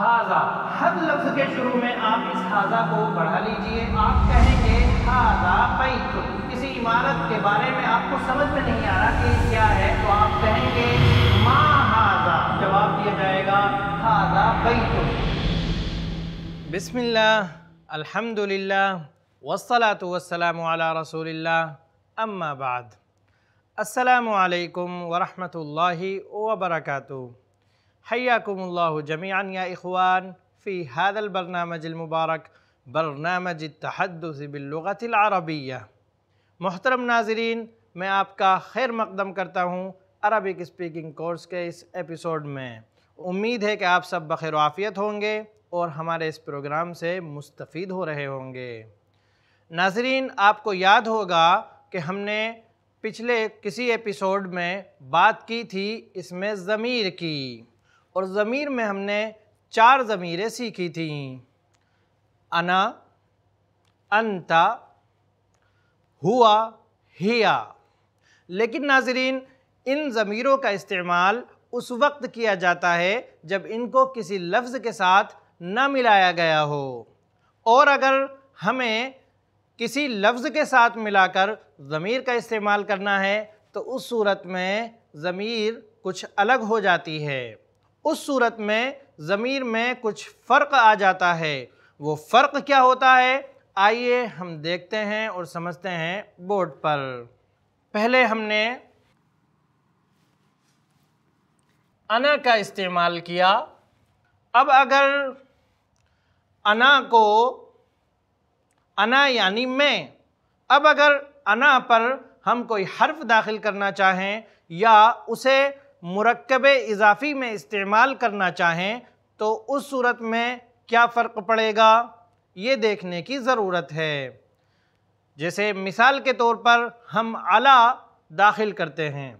हाजा हर लफ्ज के शुरू में आप इस हाजा को बढ़ा लीजिए। आप कहेंगे हाजा बैत। किसी इमारत के बारे में आपको समझ में नहीं आ रहा कि क्या है तो आप कहेंगे, मा हाजा। जवाब दिया जाएगा हाजा बैत। बिस्मिल्लाह, अल्हम्दुलिल्लाह, वस्सलातु वस्सलामु अला रसूलिल्लाह। अम्मा बाद। अस्सलामु अलैकुम वरहमतुल्लाहि वबरकातुहू। हयाकुमुल्लाह जमीअन या इखवान फ़ी हादल बरनामजिल मुबारक बरनामज अरबिया मोहतरम नाजरीन मैं आपका खैर मकदम करता हूँ अरबिक स्पीकिंग कोर्स के इस एपिसोड में उम्मीद है कि आप सब बखैर आफ़ियत होंगे और हमारे इस प्रोग्राम से मुस्तफ़ हो रहे होंगे नाजरीन आपको याद होगा कि हमने पिछले किसी एपिसोड में बात की थी इसमें ज़मीर की और ज़मीर में हमने चार ज़मीरें सीखी थी। अना, अंता, हुआ, हिया। लेकिन नाजरीन, इन ज़मीरों का इस्तेमाल उस वक्त किया जाता है जब इनको किसी लफ्ज़ के साथ न मिलाया गया हो। और अगर हमें किसी लफ्ज़ के साथ मिलाकर ज़मीर का इस्तेमाल करना है तो उस सूरत में ज़मीर कुछ अलग हो जाती है। उस सूरत में ज़मीर में कुछ फ़र्क आ जाता है। वो फ़र्क क्या होता है? आइए हम देखते हैं और समझते हैं बोर्ड पर। पहले हमने अना का इस्तेमाल किया। अब अगर अना को, अना यानी मैं, अब अगर अना पर हम कोई हर्फ दाखिल करना चाहें या उसे मुरकब इजाफ़ी में इस्तेमाल करना चाहें तो उस सूरत में क्या फ़र्क पड़ेगा? ये देखने की ज़रूरत है। जैसे मिसाल के तौर पर हम अला दाखिल करते हैं।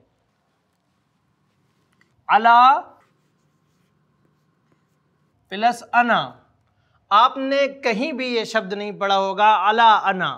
अला प्लस अना। आपने कहीं भी ये शब्द नहीं पढ़ा होगा, अला अना।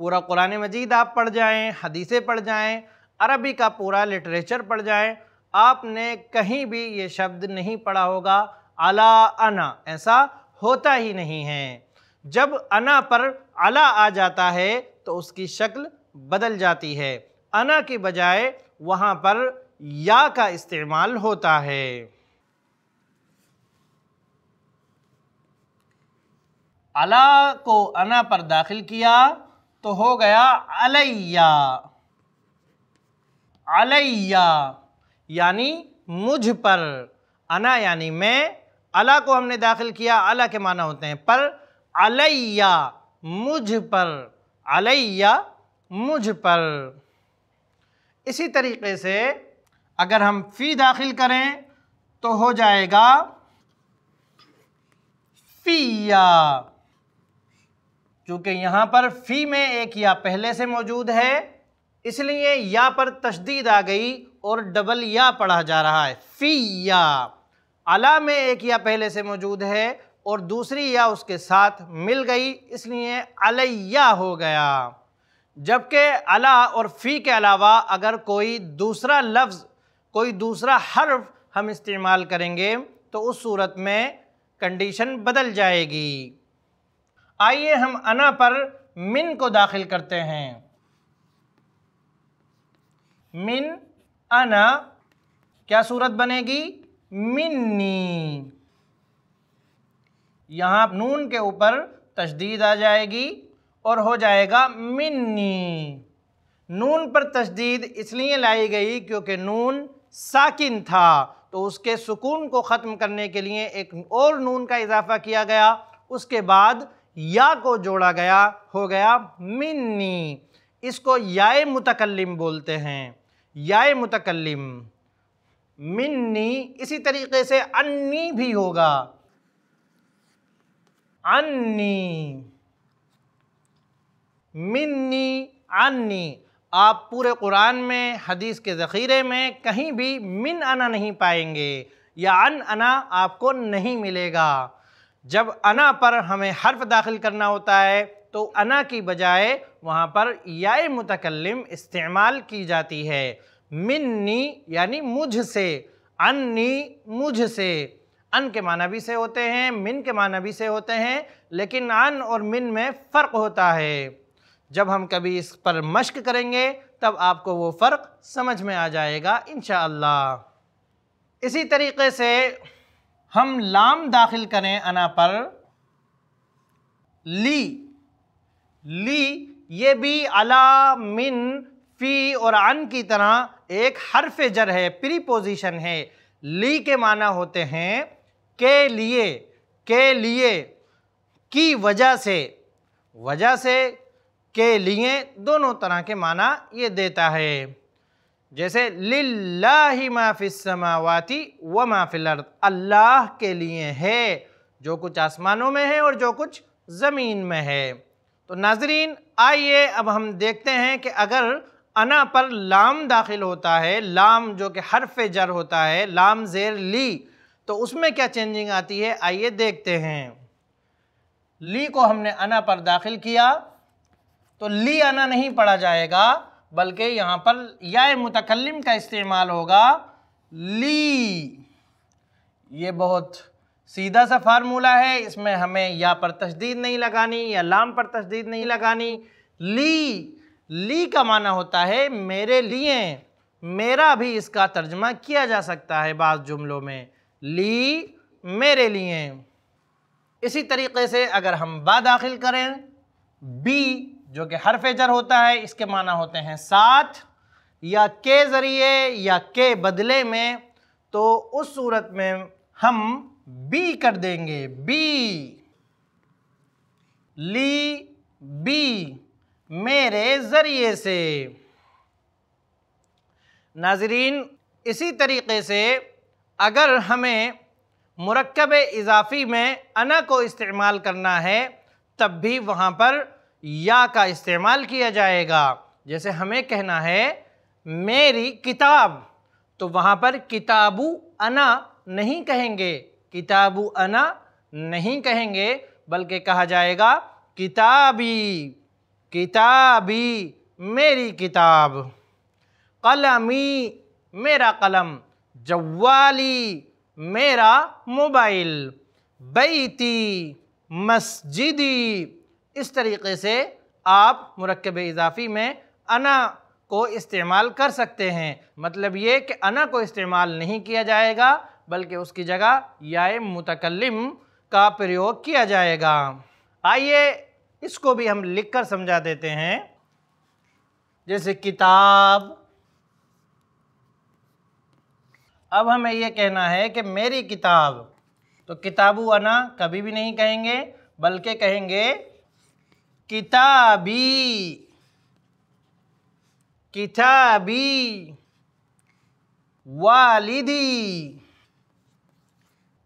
पूरा कुरान मजीद आप पढ़ जाएँ, हदीसें पढ़ जाएँ, अरबी का पूरा लिटरेचर पढ़ जाएँ आपने कहीं भी ये शब्द नहीं पढ़ा होगा। अला अना, ऐसा होता ही नहीं है। जब अना पर अला आ जाता है तो उसकी शक्ल बदल जाती है। अना के बजाय वहाँ पर या का इस्तेमाल होता है। अला को अना पर दाखिल किया तो हो गया अलैया। अलैया। यानी मुझ पर, अना यानी मैं, अला को हमने दाखिल किया, अला के माना होते हैं, पर अलैया, मुझ पर, अलैया, मुझ पर। इसी तरीके से अगर हम फ़ी दाखिल करें तो हो जाएगा फ़िया। चूँकि यहाँ पर फ़ी में एक या पहले से मौजूद है, इसलिए या पर तशदीद आ गई और डबल या पढ़ा जा रहा है। फ़ी या। अला में एक या पहले से मौजूद है और दूसरी या उसके साथ मिल गई, इसलिए अलैया हो गया। जबकि अला और फ़ी के अलावा अगर कोई दूसरा लफ्ज़, कोई दूसरा हर्फ हम इस्तेमाल करेंगे तो उस सूरत में कंडीशन बदल जाएगी। आइए हम अना पर मिन को दाखिल करते हैं। मिन अना क्या सूरत बनेगी? मिन्नी। यहाँ नून के ऊपर तशदीद आ जाएगी और हो जाएगा मिन्नी। नून पर तशदीद इसलिए लाई गई क्योंकि नून साकिन था तो उसके सुकून को ख़त्म करने के लिए एक और नून का इजाफ़ा किया गया। उसके बाद या को जोड़ा गया, हो गया मिन्नी। इसको याय मुतकल्लिम बोलते हैं। याय मुतकल्लिम, मिन्नी इसी तरीके से अन्नी भी होगा। अन्नी, मिन्नी, अन्नी। आप पूरे कुरान में, हदीस के ज़ख़ीरे में कहीं भी मिन अना नहीं पाएँगे, या अन अना आपको नहीं मिलेगा। जब अना पर हमें हर्फ दाखिल करना होता है तो अना की बजाय वहाँ पर याय मुतकल्लिम इस्तेमाल की जाती है। मिन्नी यानी मुझ से, अन्नी मुझ से। अन के माना भी से होते हैं, मिन के माना भी से होते हैं, लेकिन अन और मिन में फ़र्क होता है। जब हम कभी इस पर मश्क करेंगे, तब आपको वो फ़र्क समझ में आ जाएगा इन इसी तरीके से हम लाम दाखिल करें अना पर, ली। ली, ये भी अला मिन, फ़ी और अन की तरह एक हरफ जर है प्रीपोजिशन है। ली के माना होते हैं, के लिए के लिए, की वजह से। वजह से के लिए दोनों तरह के माना ये देता है। जैसे, लिल्लाहि मा समावाति व मा अर्द। अल्लाह के लिए है, जो कुछ आसमानों में है और जो कुछ ज़मीन में है। तो नाजरीन, आइए अब हम देखते हैं कि अगर अना पर लाम दाखिल होता है, लाम जो कि हरफ जर होता है, लाम ज़ेर ली तो उसमें क्या चेंजिंग आती है? आइए देखते हैं। ली को हमने अना पर दाखिल किया तो ली अना नहीं पढ़ा जाएगा, बल्कि यहाँ पर या मुतकलम का इस्तेमाल होगा, ली। ये बहुत सीधा सा फार्मूला है, इसमें हमें या पर तशदीद नहीं लगानी या लाम पर तशदीद नहीं लगानी। ली ली का माना होता है, मेरे लिए, मेरा भी इसका तर्जमा किया जा सकता है बाज़ जुमलों में। ली, मेरे लिए। इसी तरीके से अगर हम बा दाखिल करें, बी, जो कि हरफ जर होता है, इसके माना होते हैं साथ या के ज़रिए या के बदले में तो उस सूरत में हम बी कर देंगे, बी। ली, बी। मेरे ज़रिए से। नाजरीन, इसी तरीके से अगर हमें मरकब इजाफ़ी में अना को इस्तेमाल करना है, तब भी वहाँ पर या का इस्तेमाल किया जाएगा। जैसे हमें कहना है, मेरी किताब। तो वहाँ पर किताबु अना नहीं कहेंगे। किताबु अना नहीं कहेंगे, बल्कि कहा जाएगा, किताबी किताबी मेरी किताब। कलमी मेरा कलम जवाली मेरा मोबाइल। बैती मस्जिदी, इस तरीके से आप मरकब इजाफ़ी में अना को इस्तेमाल कर सकते हैं। मतलब ये कि अना को इस्तेमाल नहीं किया जाएगा बल्कि उसकी जगह या मुतकलम का प्रयोग किया जाएगा। आइए इसको भी हम लिख कर समझा देते हैं। जैसे किताब। अब हमें यह कहना है कि मेरी किताब तो किताबु अना कभी भी नहीं कहेंगे, बल्कि कहेंगे किताबी। किताबी। वालिदी।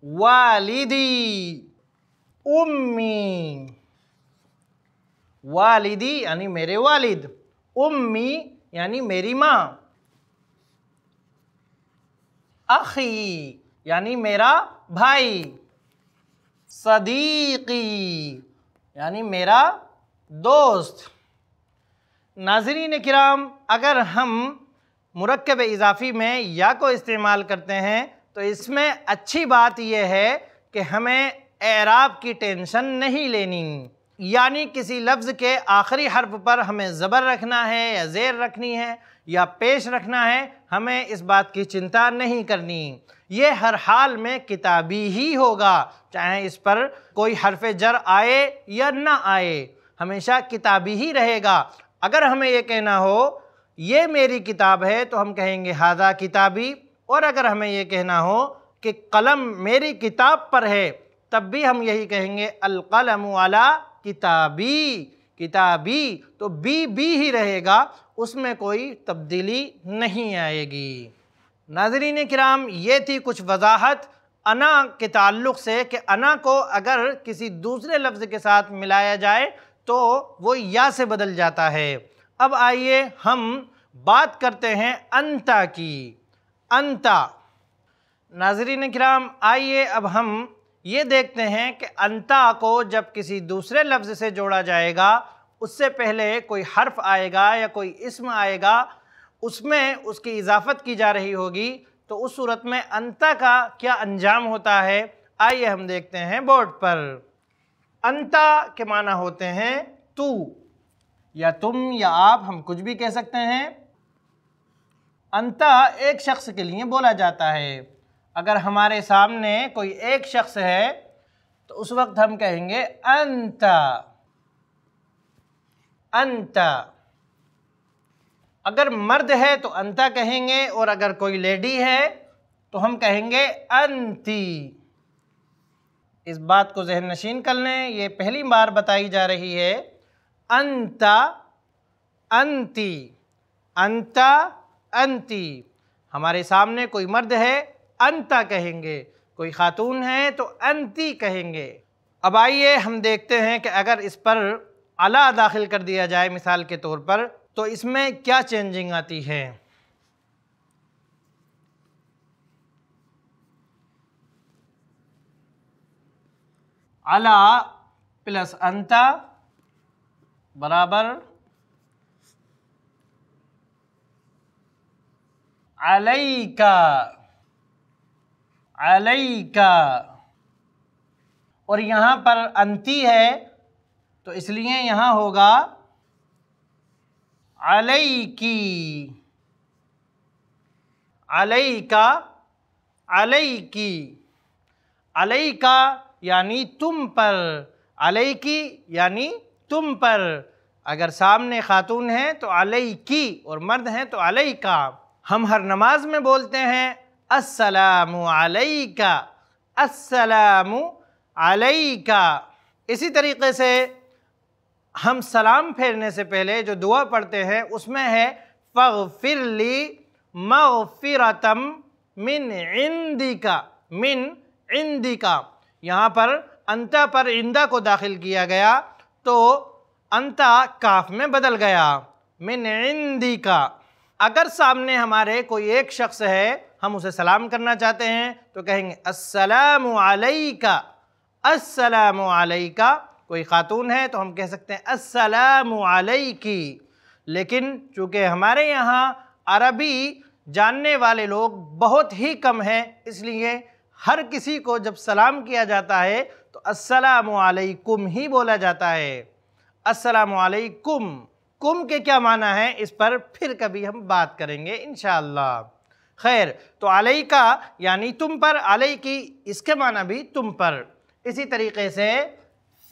वालिदी, उम्मी। वालिदी यानी मेरे वालिद, उम्मी यानी मेरी माँ। अखी यानी मेरा भाई। सदीकी यानी मेरा दोस्त। नाजरीन कराम, अगर हम मरकब इजाफ़ी में या को इस्तेमाल करते हैं तो इसमें अच्छी बात यह है कि हमें एराब की टेंशन नहीं लेनी। यानी किसी लफ्ज़ के आखिरी हर्फ पर हमें ज़बर रखना है या ज़ेर रखनी है या पेश रखना है, हमें इस बात की चिंता नहीं करनी। ये हर हाल में किताबी ही होगा, चाहे इस पर कोई हरफ जर आए या ना आए, हमेशा किताबी ही रहेगा। अगर हमें ये कहना हो, ये मेरी किताब है तो हम कहेंगे, हाजा किताबी। और अगर हमें ये कहना हो कि कलम मेरी किताब पर है, तब भी हम यही कहेंगे, अलकलम वाला किताबी। किताबी तो बी बी ही रहेगा, उसमें कोई तब्दीली नहीं आएगी। नाजरीन कराम, ये थी कुछ वजाहत अना के ताल्लुक़ से कि अना को अगर किसी दूसरे लफ्ज़ के साथ मिलाया जाए तो वो या से बदल जाता है। अब आइए हम बात करते हैं अंता की। अंता। नाजरीन कराम आइए अब हम ये देखते हैं कि अंता को जब किसी दूसरे लफ्ज़ से जोड़ा जाएगा, उससे पहले कोई हर्फ आएगा या कोई इसम आएगा, उसमें उसकी इजाफ़त की जा रही होगी तो उस सूरत में अंता का क्या अंजाम होता है? आइए हम देखते हैं बोर्ड पर। अंता के माना होते हैं तू, या तुम या आप, हम कुछ भी कह सकते हैं। अंता एक शख्स के लिए बोला जाता है। अगर हमारे सामने कोई एक शख्स है तो उस वक्त हम कहेंगे, अंता। अंता। अगर मर्द है तो अंता कहेंगे, और अगर कोई लेडी है तो हम कहेंगे, अंती। इस बात को जहन नशीन कर लें। ये पहली बार बताई जा रही है। अंता। अंती। अंता। अंती। हमारे सामने कोई मर्द है, अंता कहेंगे। कोई खातून है तो अंती कहेंगे। अब आइए हम देखते हैं कि अगर इस पर अला दाखिल कर दिया जाए मिसाल के तौर पर तो इसमें क्या चेंजिंग आती है? अला प्लस अंता बराबर अलैका अलैका। और यहाँ पर अंती है तो इसलिए यहाँ होगा अलैकी। अलैका अलैकी। अलैका यानी तुम पर, अलैकी यानी तुम पर। अगर सामने खातून है तो अलैकी, और मर्द हैं तो अलैका। हम हर नमाज़ में बोलते हैं, अस्सलामु अलैका इसी तरीके से हम सलाम फेरने से पहले जो दुआ पढ़ते हैं, उसमें है फ़िरली मगफ़िरतम मिन इंदिका मिन इंदिका। यहाँ पर अंता पर इंदा को दाखिल किया गया तो अंता काफ में बदल गया, मिन इंदिका। अगर सामने हमारे कोई एक शख्स है, हम उसे सलाम करना चाहते हैं तो कहेंगे, अस्सलामु अलैका अस्सलामु अलैका। कोई ख़ातून है तो हम कह सकते हैं, अस्सलामु अलैकी। लेकिन चूँकि हमारे यहाँ अरबी जानने वाले लोग बहुत ही कम हैं, इसलिए हर किसी को जब सलाम किया जाता है तो अस्सलामु अलैकुम ही बोला जाता है। अस्सलामु अलैकुम। कुम के क्या माना है? इस पर फिर कभी हम बात करेंगे इन खैर तो अलई का यानी तुम पर अलई की इसके माना भी तुम पर। इसी तरीके से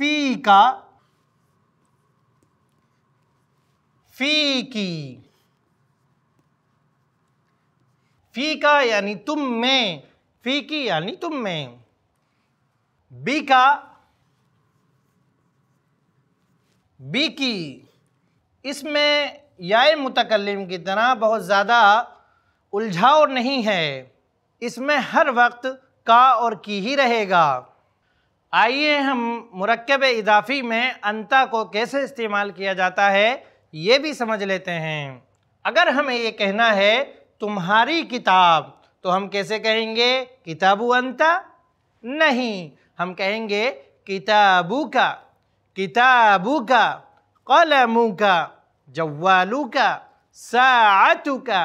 फ़ी का, फ़ी की, फ़ी का यानी तुम में, फ़ी की यानी तुम में। बी का, बी की। इसमें याय मुतकलम की तरह बहुत ज़्यादा उलझाव नहीं है। इसमें हर वक्त का और की ही रहेगा। आइए हम मरकब इजाफ़ी में अंता को कैसे इस्तेमाल किया जाता है, ये भी समझ लेते हैं। अगर हमें ये कहना है, तुम्हारी किताब तो हम कैसे कहेंगे, किताबु अंता? नहीं, हम कहेंगे किताबू का किताबू का कलमू का जवालू का सातु का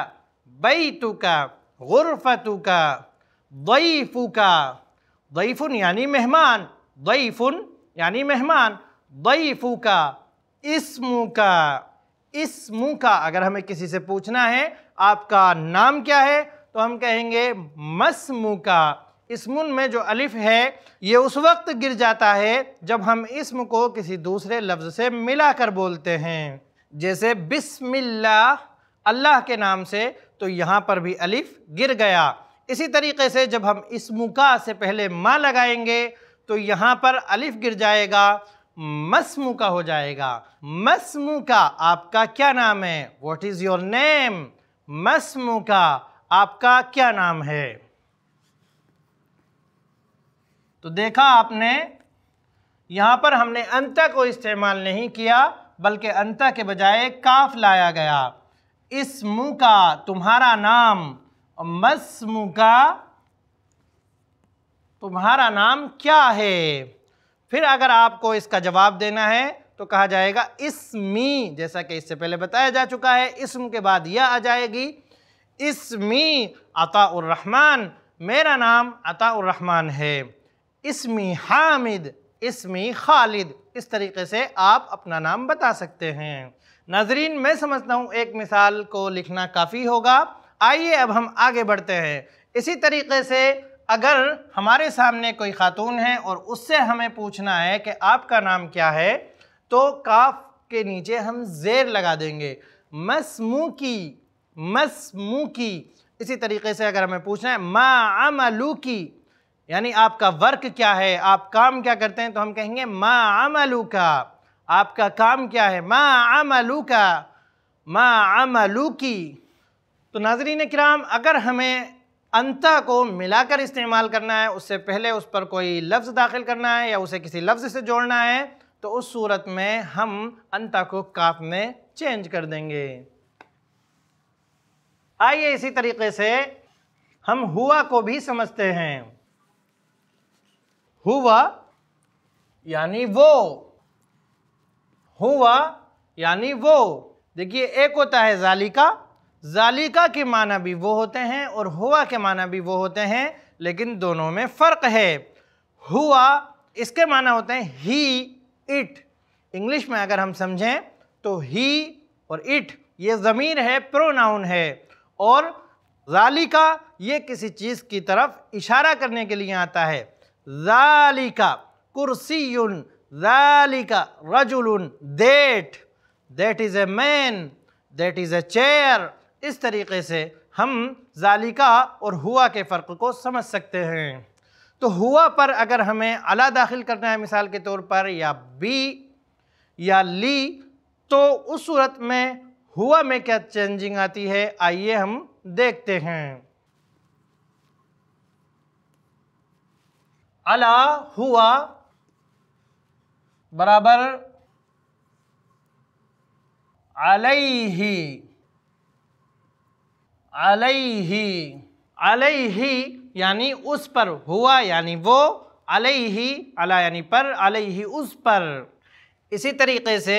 बैतु का का दैफु का दैफुन यानी मेहमान दैफुन यानी मेहमान दैफु का इसमु का इसमु का अगर हमें किसी से पूछना है आपका नाम क्या है तो हम कहेंगे मसमु का इसमुन में जो अलिफ है, ये उस वक्त गिर जाता है जब हम इसम को किसी दूसरे लफ्ज़ से मिलाकर बोलते हैं। जैसे, बिस्मिल्लाह, अल्लाह के नाम से तो यहाँ पर भी अलिफ गिर गया। इसी तरीके से जब हम इसमुका से पहले माँ लगाएँगे तो यहाँ पर अलिफ गिर जाएगा, मसमु का हो जाएगा। मसमु का आपका क्या नाम है? वॉट इज़ योर नेम मसमु का आपका क्या नाम है? तो देखा आपने, यहाँ पर हमने अंत को इस्तेमाल नहीं किया, बल्कि अंत के बजाय काफ लाया गया। इसमु का तुम्हारा नाम मस मसमु का तुम्हारा नाम क्या है? फिर अगर आपको इसका जवाब देना है तो कहा जाएगा इसमी, जैसा कि इससे पहले बताया जा चुका है। इसम के बाद यह आ जाएगी, इसमी अताउर्रहमान मेरा नाम अताउर्रहमान है। इसमी हामिद, इसमी खालिद। इस तरीके से आप अपना नाम बता सकते हैं। नाजरीन, मैं समझता हूँ एक मिसाल को लिखना काफ़ी होगा। आइए अब हम आगे बढ़ते हैं। इसी तरीके से अगर हमारे सामने कोई ख़ातून है और उससे हमें पूछना है कि आपका नाम क्या है तो काफ के नीचे हम ज़ेर लगा देंगे। मसमू की मसमू की इसी तरीके से अगर हमें पूछना है, मा अमलू की यानी आपका वर्क क्या है? आप काम क्या करते हैं? तो हम कहेंगे, मा अमलू का आपका काम क्या है? मा अमलू का मा अमलू की तो नाजरीन कराम, अगर हमें अंता को मिलाकर इस्तेमाल करना है, उससे पहले उस पर कोई लफ्ज़ दाखिल करना है या उसे किसी लफ्ज़ से जोड़ना है तो उस सूरत में हम अंता को काफ में चेंज कर देंगे। आइए इसी तरीके से हम हुआ को भी समझते हैं। हुआ, यानी वो। हुआ, यानी वो। देखिए, एक होता है जालिका। जालिका के माना भी वो होते हैं और हुआ के माना भी वो होते हैं, लेकिन दोनों में फ़र्क है। हुआ, इसके माना होते हैं ही, इट। इंग्लिश में अगर हम समझें तो ही और इट, ये ज़मीर है, प्रोनाउन है। और जालिका, ये किसी चीज़ की तरफ़ इशारा करने के लिए आता है। जालिका कुर्सीयुन जालिका रजुल that that is a man that is a chair इस तरीके से हम जालिका और हुआ के फ़र्क को समझ सकते हैं। तो हुआ पर अगर हमें अला दाखिल करना है मिसाल के तौर पर, या बी, या ली तो उस सूरत में हुआ में क्या चेंजिंग आती है, आइए हम देखते हैं। अला हुआ बराबर अलैहि अलैहि अलैहि यानी उस पर हुआ यानी वो, अलैहि, अला यानी पर, अलैहि उस पर। इसी तरीके से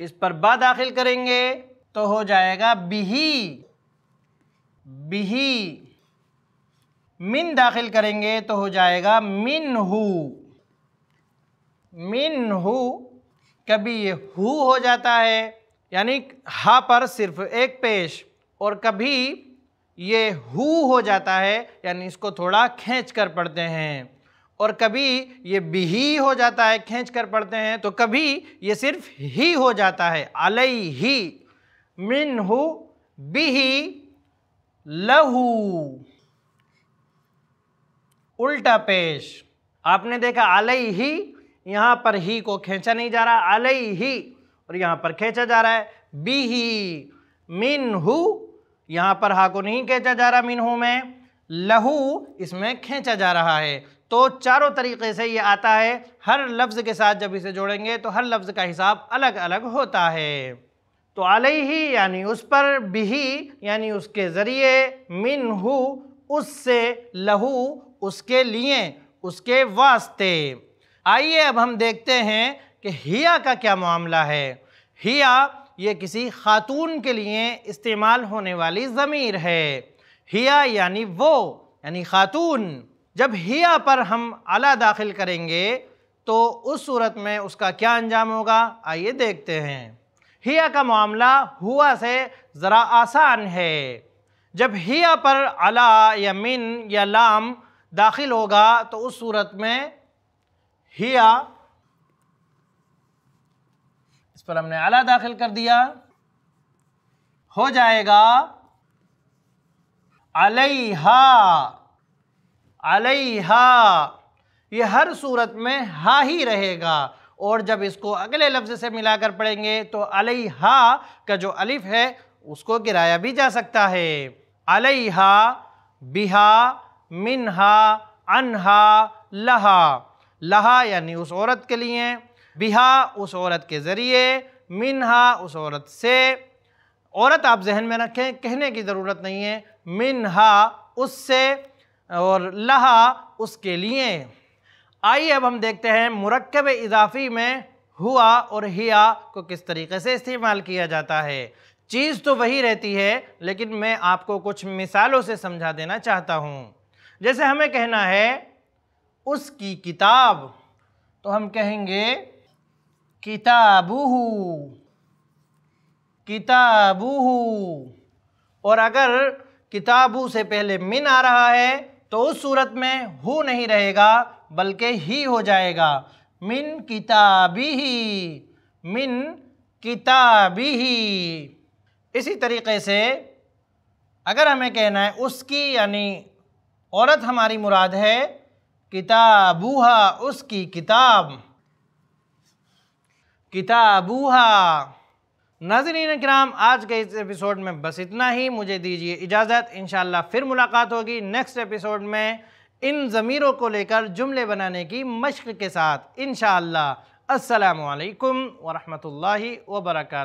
इस पर बा दाखिल करेंगे तो हो जाएगा बिही बिही। मिन दाखिल करेंगे तो हो जाएगा मिन हु। मिन हु कभी ये हु हो जाता है, यानी हा पर सिर्फ़ एक पेश, और कभी ये हु हो जाता है, यानी इसको थोड़ा खींच कर पढ़ते हैं। और कभी ये बिही हो जाता है, खींच कर पढ़ते हैं तो कभी ये सिर्फ़ ही हो जाता है, अलई ही। मिन हु, बिही, लहू। उल्टा पेश। आपने देखा, आलई ही यहाँ पर ही को खींचा नहीं जा रहा अलई ही और यहाँ पर खींचा जा रहा है। बिही मिन हु, यहाँ पर हा को नहीं खींचा जा रहा मिन हु में, लहू इसमें खींचा जा रहा है। तो चारों तरीके से ये आता है। हर लफ्ज़ के साथ जब इसे जोड़ेंगे तो हर लफ्ज़ का हिसाब अलग अलग होता है। तो अलई ही यानी उस पर बिही यानी उसके ज़रिए, मिन हु उससे लहू उसके लिए, उसके वास्ते। आइए अब हम देखते हैं कि हिया का क्या मामला है। हिया ये किसी खातून के लिए इस्तेमाल होने वाली ज़मीर है। हिया यानी वो, यानी खातून। जब हिया पर हम आला दाखिल करेंगे तो उस सूरत में उसका क्या अंजाम होगा? आइए देखते हैं। हिया का मामला हुआ से ज़रा आसान है। जब हिया पर अला या मिन या लाम दाखिल होगा तो उस सूरत में हिया, इस पर हमने अला दाखिल कर दिया, हो जाएगा अलैहा अलैहा। ये हर सूरत में हा ही रहेगा। और जब इसको अगले लफ्ज़ से मिलाकर पढ़ेंगे तो अलैहा का जो अलिफ है, उसको गिराया भी जा सकता है। अलैहा, बिहा, मिनहा, अनहा, लहा। लहा यानी उस औरत के लिए, बिहा उस औरत के ज़रिए, मिनहा उस औरत से। औरत आप जहन में रखें, कहने की ज़रूरत नहीं है, मिनहा उससे और लहा उसके लिए। आइए अब हम देखते हैं मुरक्ब इजाफ़ी में हुआ और हिया को किस तरीके से इस्तेमाल किया जाता है। चीज़ तो वही रहती है, लेकिन मैं आपको कुछ मिसालों से समझा देना चाहता हूँ। जैसे हमें कहना है, उसकी किताब। तो हम कहेंगे, किताबूहू। किताबूहू। और अगर किताबू से पहले मिन आ रहा है तो उस सूरत में हु नहीं रहेगा, बल्कि ही हो जाएगा। मिन किताबी ही। मिन किताबी ही। इसी तरीके से अगर हमें कहना है, उसकी यानी औरत हमारी मुराद है, किताबूहा, उसकी किताब। किताबूहा। नाजरीन कराम, आज के इस एपिसोड में बस इतना ही। मुझे दीजिए इजाज़त। इन फिर मुलाकात होगी नेक्स्ट एपिसोड में इन ज़मीरों को लेकर जुमले बनाने की मशक़ के साथ। इन असलकम वरहमल वर्का